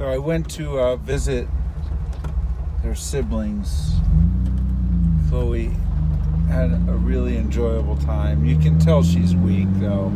So I went to uh, visit their siblings. Chloe had a really enjoyable time. You can tell she's weak though.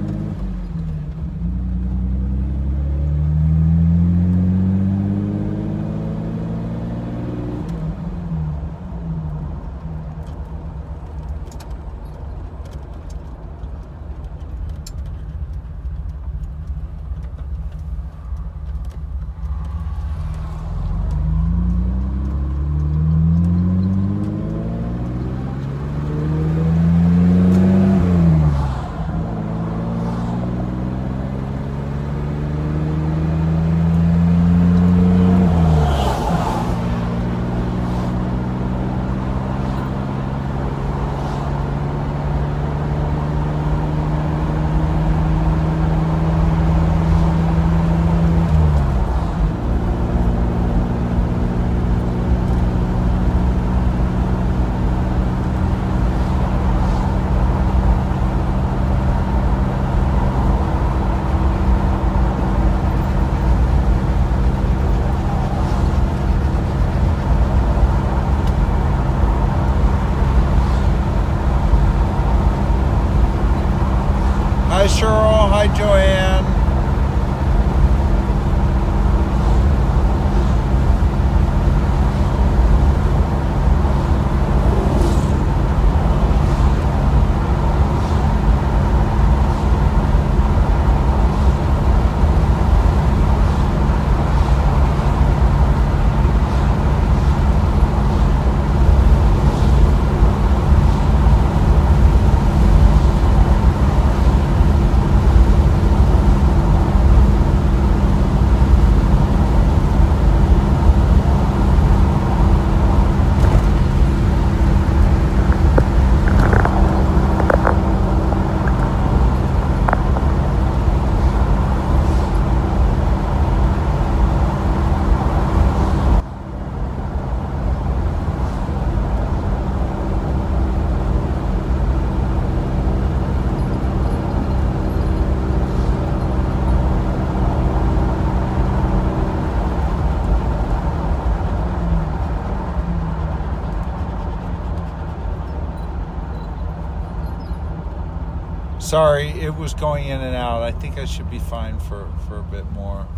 Sorry, it was going in and out. I think I should be fine for, for a bit more.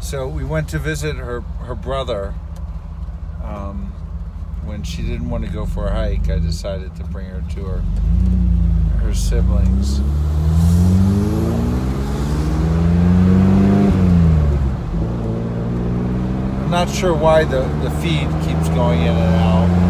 So we went to visit her her brother. Um, when she didn't want to go for a hike, I decided to bring her to her her siblings. I'm not sure why the, the feed keeps going in and out.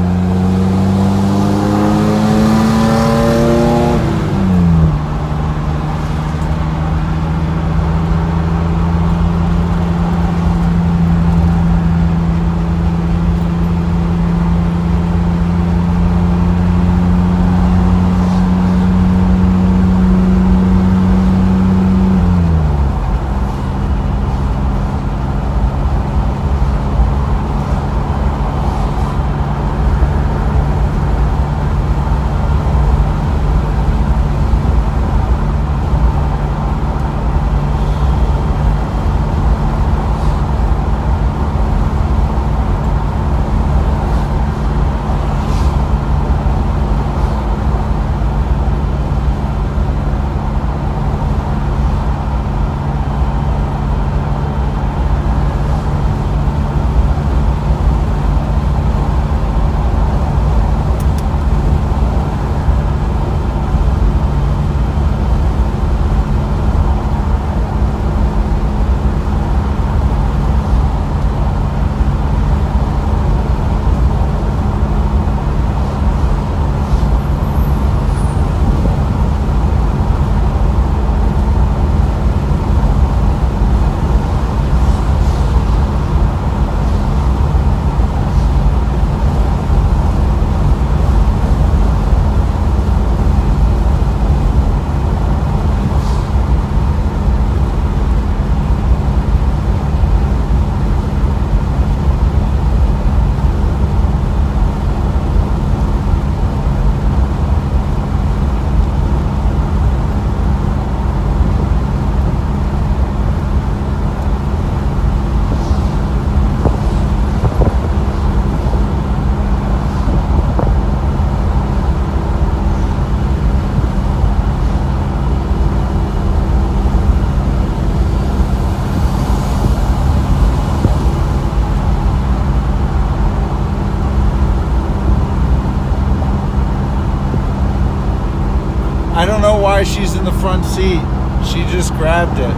In the front seat. She just grabbed it.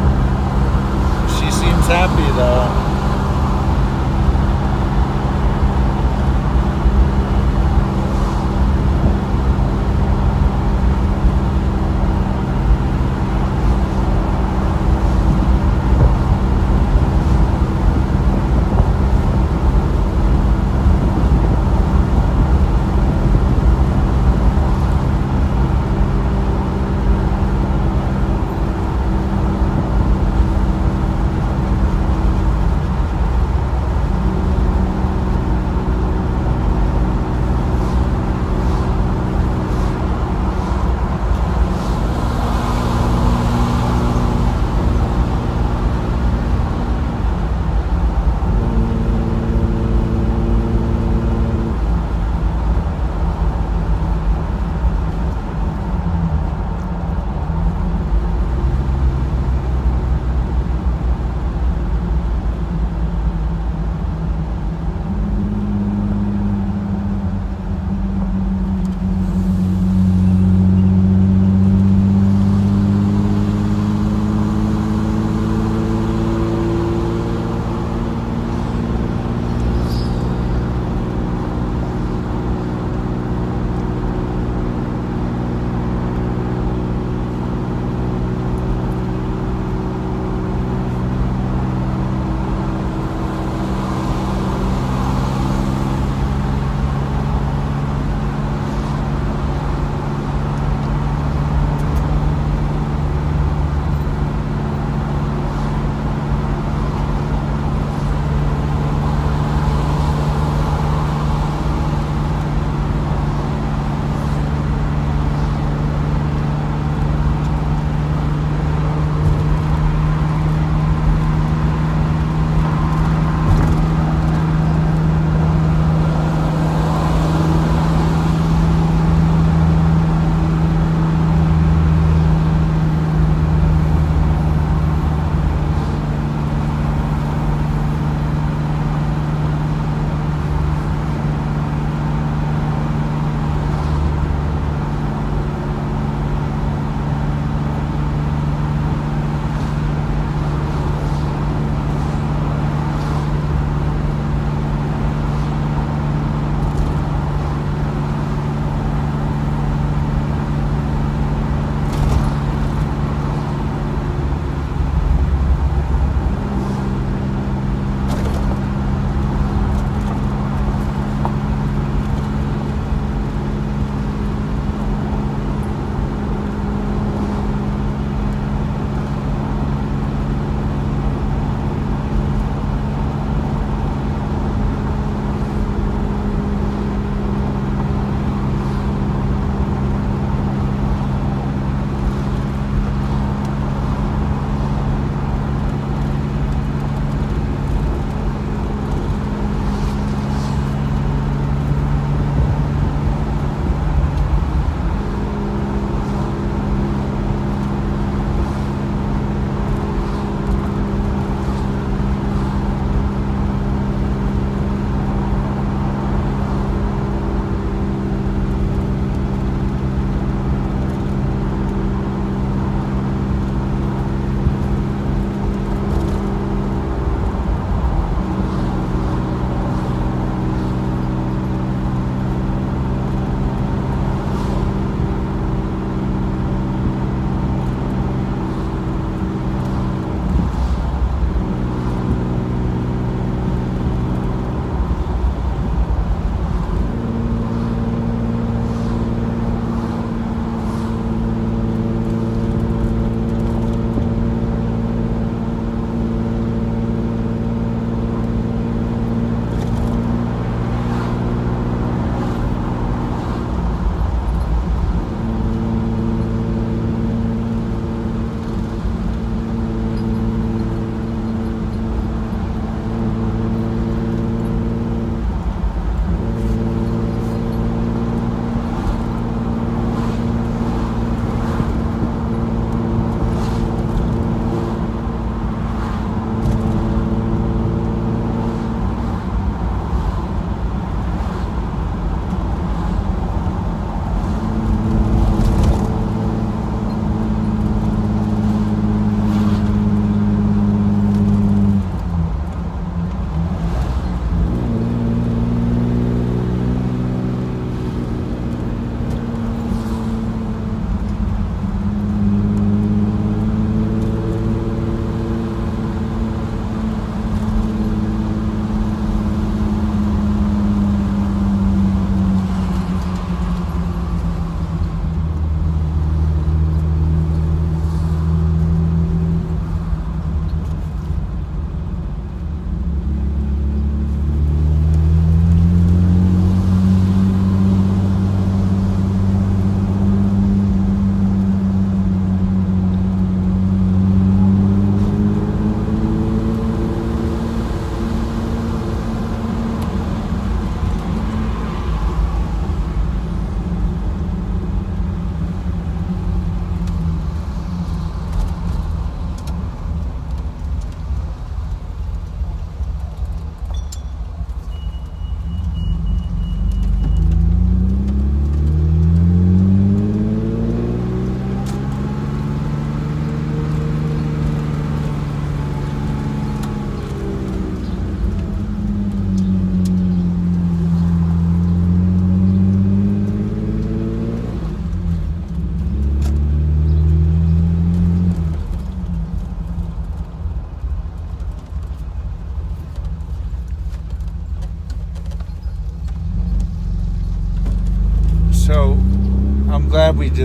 She seems happy though.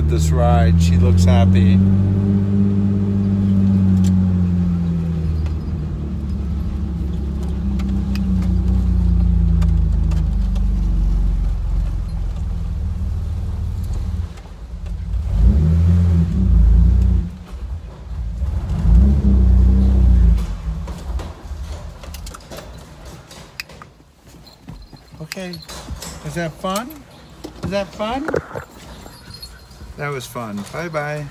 Did this ride. She looks happy. Okay. Is that fun? Is that fun? That was fun. Bye bye.